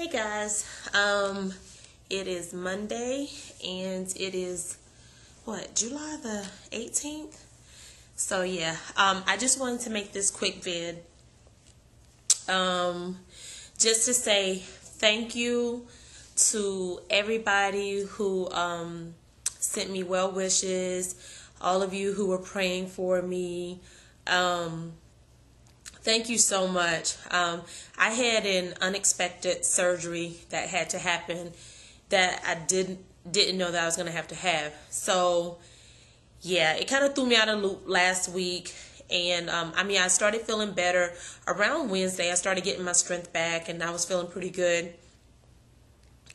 Hey guys, um, it is Monday and it is what July the 18th. So yeah, um, I just wanted to make this quick vid, um, just to say thank you to everybody who um sent me well wishes, all of you who were praying for me. Um, Thank you so much. Um, I had an unexpected surgery that had to happen that I didn't didn't know that I was gonna have to have. So yeah, it kind of threw me out of loop last week. And um, I mean, I started feeling better around Wednesday. I started getting my strength back, and I was feeling pretty good.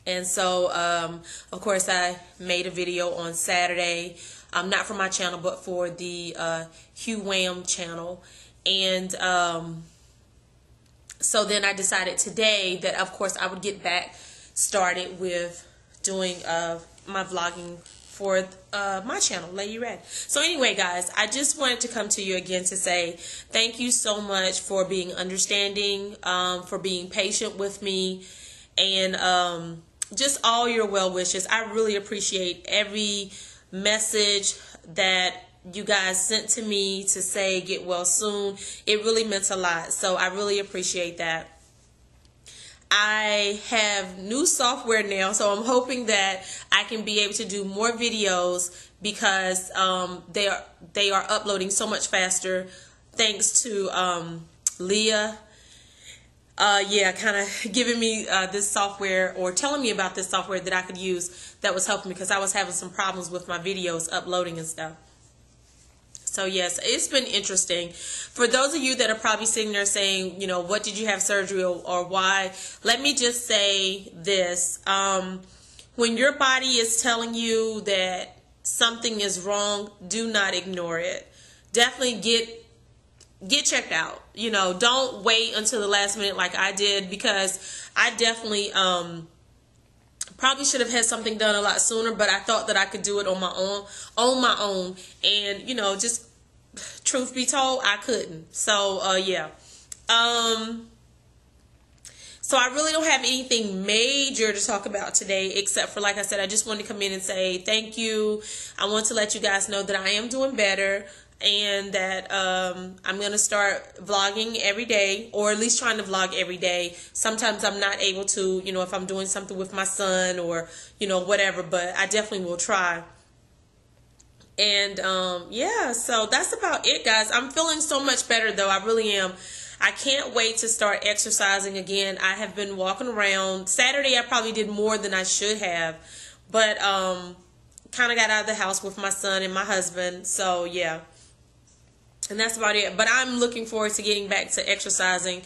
And so, um, of course, I made a video on Saturday, um, not for my channel, but for the uh, Hugh Wham channel and um, so then I decided today that, of course, I would get back started with doing uh, my vlogging for uh, my channel, Lady Red. So anyway, guys, I just wanted to come to you again to say thank you so much for being understanding, um, for being patient with me, and um, just all your well wishes. I really appreciate every message that you guys sent to me to say get well soon. It really meant a lot. So I really appreciate that. I have new software now, so I'm hoping that I can be able to do more videos because um, they are they are uploading so much faster thanks to um, Leah. Uh, yeah, kind of giving me uh, this software or telling me about this software that I could use that was helping me because I was having some problems with my videos uploading and stuff. So yes, it's been interesting. For those of you that are probably sitting there saying, you know, what did you have surgery or, or why? Let me just say this. Um, when your body is telling you that something is wrong, do not ignore it. Definitely get get checked out. You know, don't wait until the last minute like I did because I definitely um probably should have had something done a lot sooner but i thought that i could do it on my own on my own and you know just truth be told i couldn't so uh yeah um so I really don't have anything major to talk about today, except for, like I said, I just wanted to come in and say thank you. I want to let you guys know that I am doing better and that um, I'm going to start vlogging every day, or at least trying to vlog every day. Sometimes I'm not able to, you know, if I'm doing something with my son or, you know, whatever, but I definitely will try. And um, yeah, so that's about it, guys. I'm feeling so much better, though. I really am. I can't wait to start exercising again. I have been walking around. Saturday, I probably did more than I should have, but um, kind of got out of the house with my son and my husband. So yeah and that's about it. But I'm looking forward to getting back to exercising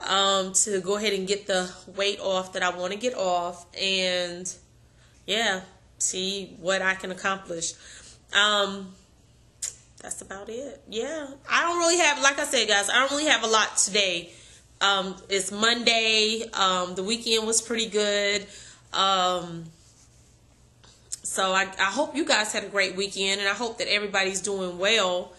um, to go ahead and get the weight off that I want to get off, and yeah, see what I can accomplish. Um, that's about it. Yeah, I don't really have, like I said, guys, I don't really have a lot today. Um, it's Monday. Um, the weekend was pretty good. Um, so I, I hope you guys had a great weekend, and I hope that everybody's doing well.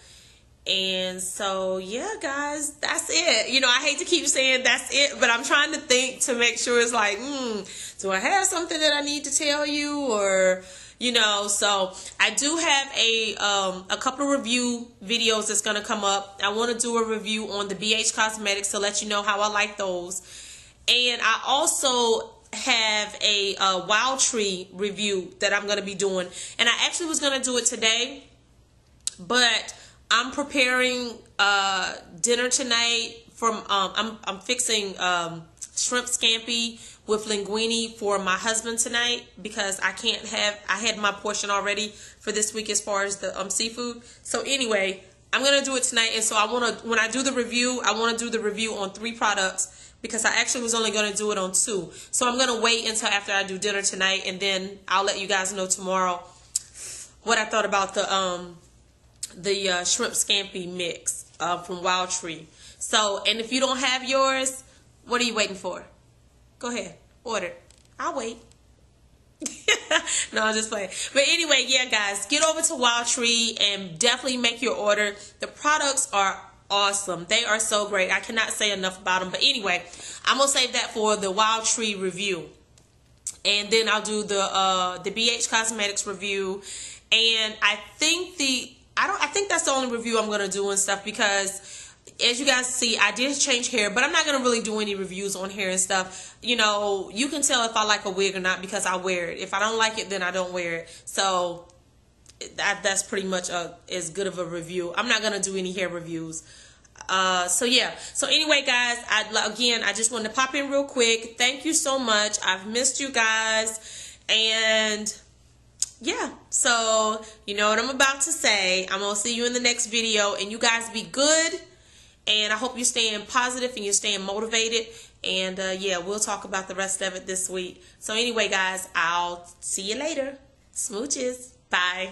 And so, yeah, guys, that's it. You know, I hate to keep saying that's it, but I'm trying to think to make sure it's like, hmm, do I have something that I need to tell you or, you know, so I do have a um, a couple of review videos that's going to come up. I want to do a review on the BH Cosmetics to let you know how I like those. And I also have a, a Wildtree review that I'm going to be doing. And I actually was going to do it today, but I'm preparing uh, dinner tonight. From um, I'm I'm fixing um, shrimp scampi with linguine for my husband tonight because I can't have I had my portion already for this week as far as the um seafood. So anyway, I'm gonna do it tonight, and so I want to when I do the review, I want to do the review on three products because I actually was only gonna do it on two. So I'm gonna wait until after I do dinner tonight, and then I'll let you guys know tomorrow what I thought about the um the uh, shrimp scampi mix uh, from Wildtree. So, and if you don't have yours, what are you waiting for? Go ahead, order. I'll wait. no, I'm just playing. But anyway, yeah, guys, get over to Wildtree and definitely make your order. The products are awesome. They are so great. I cannot say enough about them. But anyway, I'm gonna save that for the Wildtree review, and then I'll do the uh, the BH Cosmetics review, and I think the I don't I think that's the only review I'm gonna do and stuff because as you guys see, I did change hair, but I'm not gonna really do any reviews on hair and stuff. You know, you can tell if I like a wig or not because I wear it. If I don't like it, then I don't wear it. So that that's pretty much a as good of a review. I'm not gonna do any hair reviews. Uh, so yeah. So anyway, guys, I again I just wanted to pop in real quick. Thank you so much. I've missed you guys, and yeah. So you know what I'm about to say. I'm gonna see you in the next video, and you guys be good. And I hope you're staying positive and you're staying motivated. And uh, yeah, we'll talk about the rest of it this week. So anyway, guys, I'll see you later. Smooches. Bye.